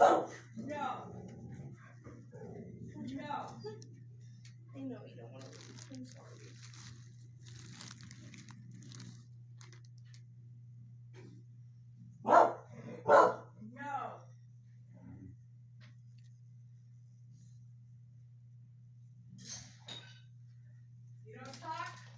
No. No. I know you don't want to lose. I'm sorry. You don't talk?